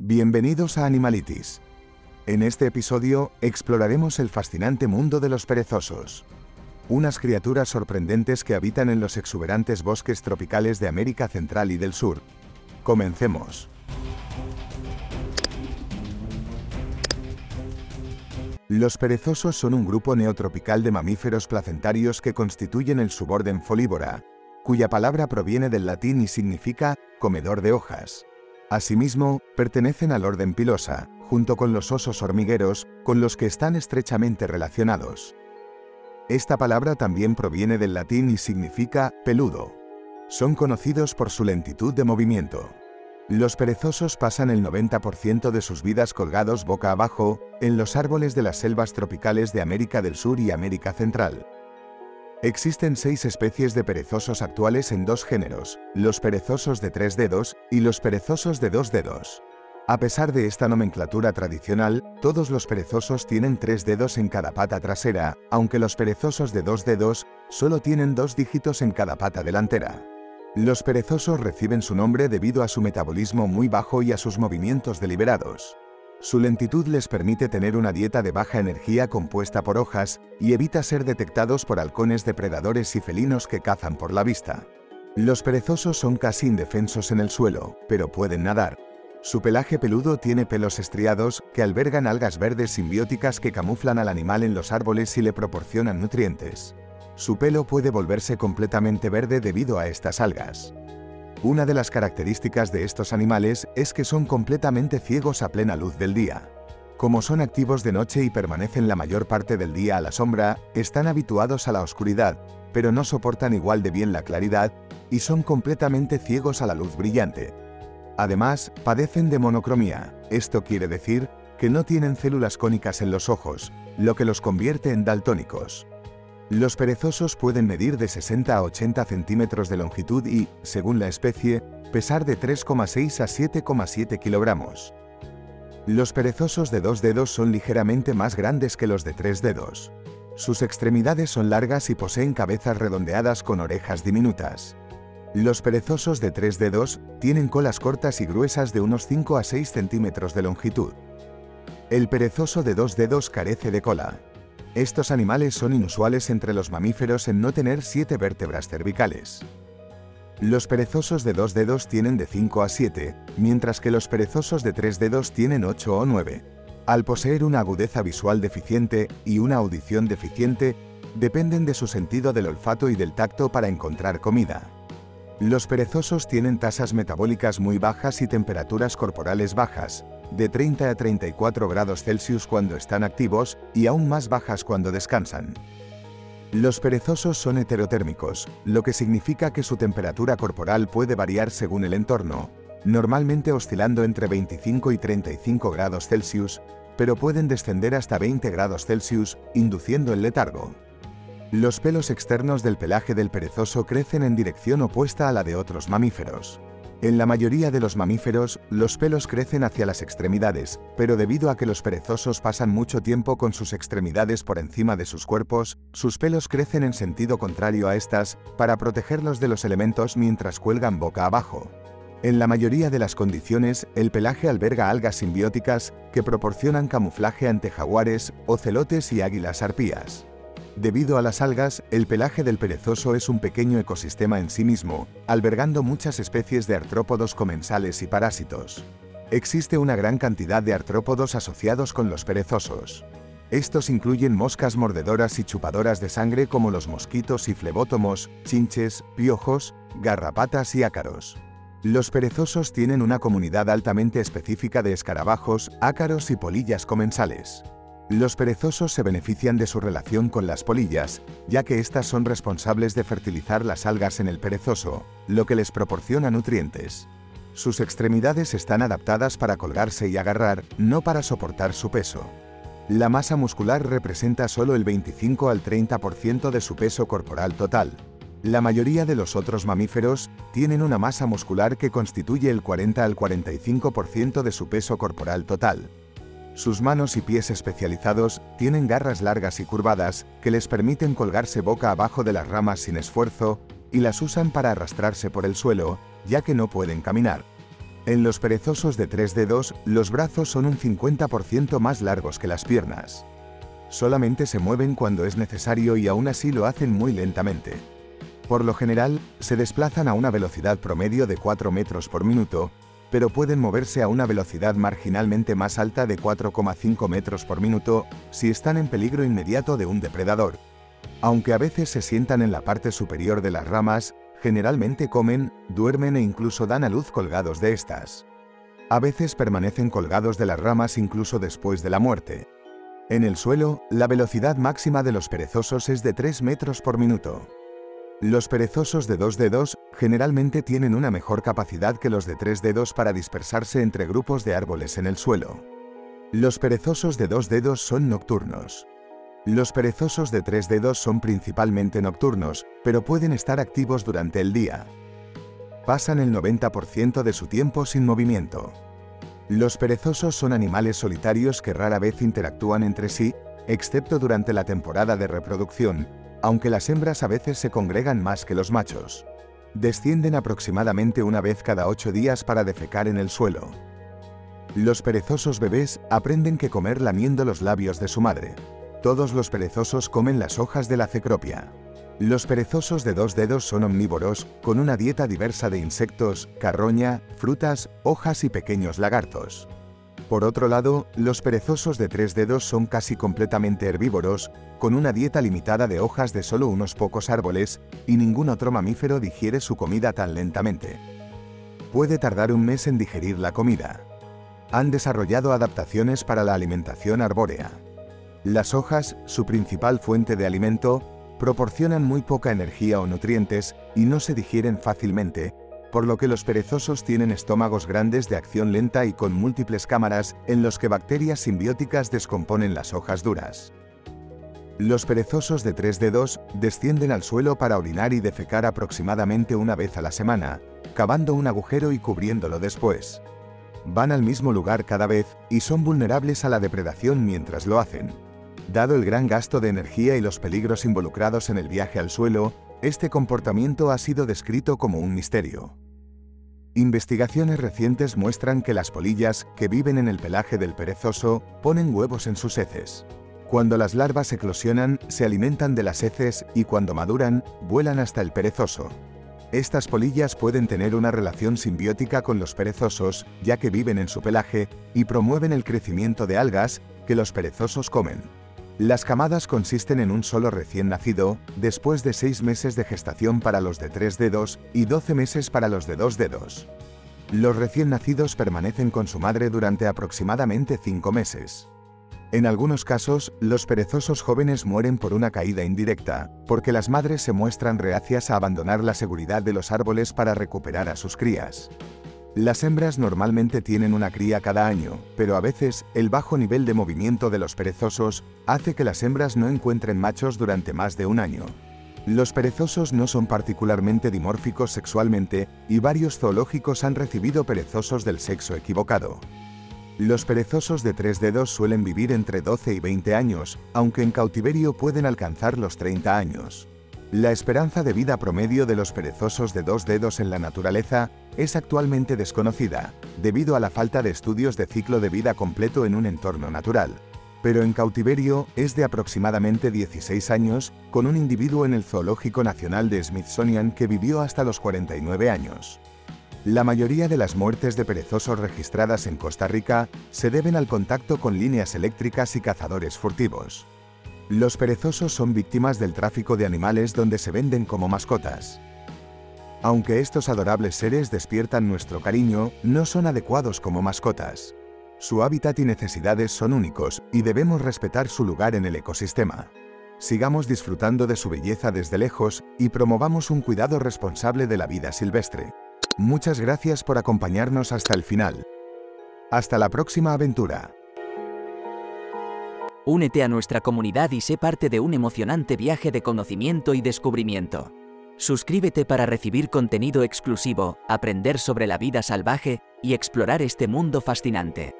Bienvenidos a Animalitis. En este episodio exploraremos el fascinante mundo de los perezosos. Unas criaturas sorprendentes que habitan en los exuberantes bosques tropicales de América Central y del Sur. Comencemos. Los perezosos son un grupo neotropical de mamíferos placentarios que constituyen el suborden Folívora, cuya palabra proviene del latín y significa comedor de hojas. Asimismo, pertenecen al orden Pilosa, junto con los osos hormigueros, con los que están estrechamente relacionados. Esta palabra también proviene del latín y significa peludo. Son conocidos por su lentitud de movimiento. Los perezosos pasan el 90% de sus vidas colgados boca abajo, en los árboles de las selvas tropicales de América del Sur y América Central. Existen seis especies de perezosos actuales en dos géneros, los perezosos de tres dedos y los perezosos de dos dedos. A pesar de esta nomenclatura tradicional, todos los perezosos tienen tres dedos en cada pata trasera, aunque los perezosos de dos dedos solo tienen dos dígitos en cada pata delantera. Los perezosos reciben su nombre debido a su metabolismo muy bajo y a sus movimientos deliberados. Su lentitud les permite tener una dieta de baja energía compuesta por hojas y evita ser detectados por halcones depredadores y felinos que cazan por la vista. Los perezosos son casi indefensos en el suelo, pero pueden nadar. Su pelaje peludo tiene pelos estriados que albergan algas verdes simbióticas que camuflan al animal en los árboles y le proporcionan nutrientes. Su pelo puede volverse completamente verde debido a estas algas. Una de las características de estos animales es que son completamente ciegos a plena luz del día. Como son activos de noche y permanecen la mayor parte del día a la sombra, están habituados a la oscuridad, pero no soportan igual de bien la claridad y son completamente ciegos a la luz brillante. Además, padecen de monocromía, esto quiere decir que no tienen células cónicas en los ojos, lo que los convierte en daltónicos. Los perezosos pueden medir de 60 a 80 centímetros de longitud y, según la especie, pesar de 3,6 a 7,7 kilogramos. Los perezosos de dos dedos son ligeramente más grandes que los de tres dedos. Sus extremidades son largas y poseen cabezas redondeadas con orejas diminutas. Los perezosos de tres dedos tienen colas cortas y gruesas de unos 5 a 6 centímetros de longitud. El perezoso de dos dedos carece de cola. Estos animales son inusuales entre los mamíferos en no tener siete vértebras cervicales. Los perezosos de dos dedos tienen de 5 a 7, mientras que los perezosos de tres dedos tienen 8 o 9. Al poseer una agudeza visual deficiente y una audición deficiente, dependen de su sentido del olfato y del tacto para encontrar comida. Los perezosos tienen tasas metabólicas muy bajas y temperaturas corporales bajas, de 30 a 34 grados Celsius cuando están activos y aún más bajas cuando descansan. Los perezosos son heterotérmicos, lo que significa que su temperatura corporal puede variar según el entorno, normalmente oscilando entre 25 y 35 grados Celsius, pero pueden descender hasta 20 grados Celsius, induciendo el letargo. Los pelos externos del pelaje del perezoso crecen en dirección opuesta a la de otros mamíferos. En la mayoría de los mamíferos, los pelos crecen hacia las extremidades, pero debido a que los perezosos pasan mucho tiempo con sus extremidades por encima de sus cuerpos, sus pelos crecen en sentido contrario a estas, para protegerlos de los elementos mientras cuelgan boca abajo. En la mayoría de las condiciones, el pelaje alberga algas simbióticas que proporcionan camuflaje ante jaguares, ocelotes y águilas arpías. Debido a las algas, el pelaje del perezoso es un pequeño ecosistema en sí mismo, albergando muchas especies de artrópodos comensales y parásitos. Existe una gran cantidad de artrópodos asociados con los perezosos. Estos incluyen moscas mordedoras y chupadoras de sangre como los mosquitos y flebótomos, chinches, piojos, garrapatas y ácaros. Los perezosos tienen una comunidad altamente específica de escarabajos, ácaros y polillas comensales. Los perezosos se benefician de su relación con las polillas, ya que éstas son responsables de fertilizar las algas en el perezoso, lo que les proporciona nutrientes. Sus extremidades están adaptadas para colgarse y agarrar, no para soportar su peso. La masa muscular representa solo el 25 al 30% de su peso corporal total. La mayoría de los otros mamíferos tienen una masa muscular que constituye el 40 al 45% de su peso corporal total. Sus manos y pies especializados tienen garras largas y curvadas que les permiten colgarse boca abajo de las ramas sin esfuerzo y las usan para arrastrarse por el suelo, ya que no pueden caminar. En los perezosos de tres dedos, los brazos son un 50% más largos que las piernas. Solamente se mueven cuando es necesario y aún así lo hacen muy lentamente. Por lo general, se desplazan a una velocidad promedio de 4 metros por minuto, pero pueden moverse a una velocidad marginalmente más alta de 4,5 metros por minuto si están en peligro inmediato de un depredador. Aunque a veces se sientan en la parte superior de las ramas, generalmente comen, duermen e incluso dan a luz colgados de estas. A veces permanecen colgados de las ramas incluso después de la muerte. En el suelo, la velocidad máxima de los perezosos es de 3 metros por minuto. Los perezosos de dos dedos generalmente tienen una mejor capacidad que los de tres dedos para dispersarse entre grupos de árboles en el suelo. Los perezosos de dos dedos son nocturnos. Los perezosos de tres dedos son principalmente nocturnos, pero pueden estar activos durante el día. Pasan el 90% de su tiempo sin movimiento. Los perezosos son animales solitarios que rara vez interactúan entre sí, excepto durante la temporada de reproducción, aunque las hembras a veces se congregan más que los machos. Descienden aproximadamente una vez cada ocho días para defecar en el suelo. Los perezosos bebés aprenden que comer lamiendo los labios de su madre. Todos los perezosos comen las hojas de la cecropia. Los perezosos de dos dedos son omnívoros, con una dieta diversa de insectos, carroña, frutas, hojas y pequeños lagartos. Por otro lado, los perezosos de tres dedos son casi completamente herbívoros, con una dieta limitada de hojas de solo unos pocos árboles, y ningún otro mamífero digiere su comida tan lentamente. Puede tardar un mes en digerir la comida. Han desarrollado adaptaciones para la alimentación arbórea. Las hojas, su principal fuente de alimento, proporcionan muy poca energía o nutrientes y no se digieren fácilmente, por lo que los perezosos tienen estómagos grandes de acción lenta y con múltiples cámaras en los que bacterias simbióticas descomponen las hojas duras. Los perezosos de tres dedos descienden al suelo para orinar y defecar aproximadamente una vez a la semana, cavando un agujero y cubriéndolo después. Van al mismo lugar cada vez y son vulnerables a la depredación mientras lo hacen. Dado el gran gasto de energía y los peligros involucrados en el viaje al suelo, este comportamiento ha sido descrito como un misterio. Investigaciones recientes muestran que las polillas, que viven en el pelaje del perezoso, ponen huevos en sus heces. Cuando las larvas eclosionan, se alimentan de las heces y cuando maduran, vuelan hasta el perezoso. Estas polillas pueden tener una relación simbiótica con los perezosos, ya que viven en su pelaje y promueven el crecimiento de algas que los perezosos comen. Las camadas consisten en un solo recién nacido, después de 6 meses de gestación para los de 3 dedos y 12 meses para los de 2 dedos. Los recién nacidos permanecen con su madre durante aproximadamente 5 meses. En algunos casos, los perezosos jóvenes mueren por una caída indirecta, porque las madres se muestran reacias a abandonar la seguridad de los árboles para recuperar a sus crías. Las hembras normalmente tienen una cría cada año, pero a veces el bajo nivel de movimiento de los perezosos hace que las hembras no encuentren machos durante más de un año. Los perezosos no son particularmente dimórficos sexualmente y varios zoológicos han recibido perezosos del sexo equivocado. Los perezosos de tres dedos suelen vivir entre 12 y 20 años, aunque en cautiverio pueden alcanzar los 30 años. La esperanza de vida promedio de los perezosos de dos dedos en la naturaleza es actualmente desconocida, debido a la falta de estudios de ciclo de vida completo en un entorno natural. Pero en cautiverio es de aproximadamente 16 años, con un individuo en el Zoológico Nacional de Smithsonian que vivió hasta los 49 años. La mayoría de las muertes de perezosos registradas en Costa Rica se deben al contacto con líneas eléctricas y cazadores furtivos. Los perezosos son víctimas del tráfico de animales donde se venden como mascotas. Aunque estos adorables seres despiertan nuestro cariño, no son adecuados como mascotas. Su hábitat y necesidades son únicos y debemos respetar su lugar en el ecosistema. Sigamos disfrutando de su belleza desde lejos y promovamos un cuidado responsable de la vida silvestre. Muchas gracias por acompañarnos hasta el final. Hasta la próxima aventura. Únete a nuestra comunidad y sé parte de un emocionante viaje de conocimiento y descubrimiento. Suscríbete para recibir contenido exclusivo, aprender sobre la vida salvaje y explorar este mundo fascinante.